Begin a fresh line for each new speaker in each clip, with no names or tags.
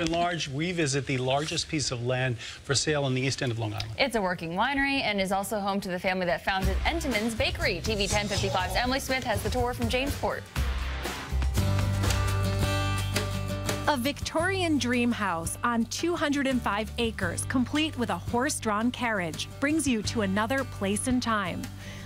In large, we visit the largest piece of land for sale on the east end of Long Island.
It's a working winery and is also home to the family that founded Entenmann's Bakery. TV 1055's Emily Smith has the tour from Jamesport.
A Victorian dream house on 205 acres, complete with a horse-drawn carriage, brings you to another place and time.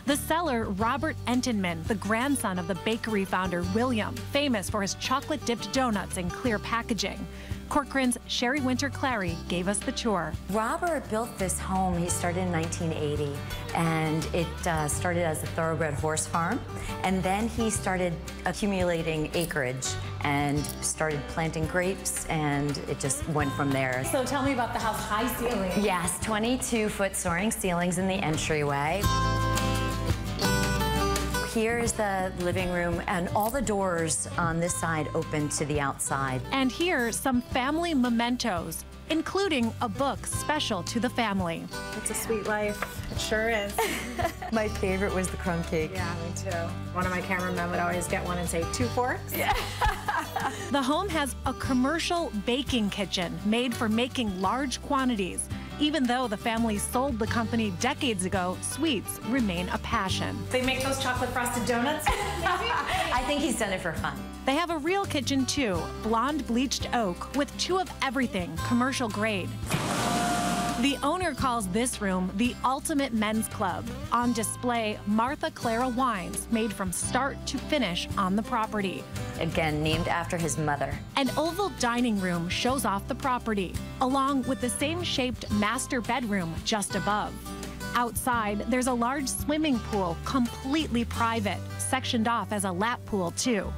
The seller, Robert Entenmann, the grandson of the bakery founder William, famous for his chocolate-dipped donuts in clear packaging. Corcoran's Sherry Winter Clary gave us the tour.
Robert built this home, he started in 1980, and it uh, started as a thoroughbred horse farm. And then he started accumulating acreage and started planting grapes, and it just went from there.
So tell me about the house high ceiling.
Yes, 22 foot soaring ceilings in the entryway. Here is the living room, and all the doors on this side open to the outside.
And here, some family mementos, including a book special to the family.
It's a sweet life. It sure is.
My favorite was the crumb cake.
Yeah, me too. One of my cameramen would always get one and say, two forks? Yeah.
the home has a commercial baking kitchen made for making large quantities. Even though the family sold the company decades ago, sweets remain a passion.
They make those chocolate frosted donuts?
I think he's done it for fun.
They have a real kitchen too, blonde bleached oak with two of everything commercial grade. The owner calls this room the ultimate men's club. On display, Martha Clara wines made from start to finish on the property.
Again, named after his mother.
An oval dining room shows off the property, along with the same shaped master bedroom just above. Outside, there's a large swimming pool, completely private, sectioned off as a lap pool, too.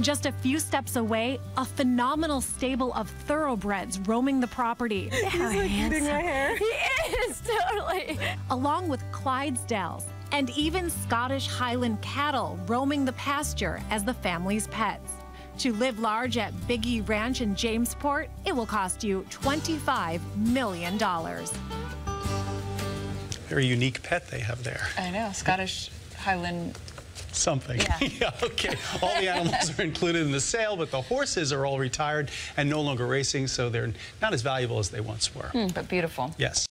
Just a few steps away, a phenomenal stable of thoroughbreds roaming the property.
He's like eating my hair.
He is, totally. Along with Clydesdales and even Scottish Highland cattle roaming the pasture as the family's pets. To live large at Biggie Ranch in Jamesport, it will cost you $25 million.
Very unique pet they have there.
I know, Scottish Highland
something.
Yeah.
yeah. okay. All the animals are included in the sale, but the horses are all retired and no longer racing, so they're not as valuable as they once were.
Mm, but beautiful.
Yes.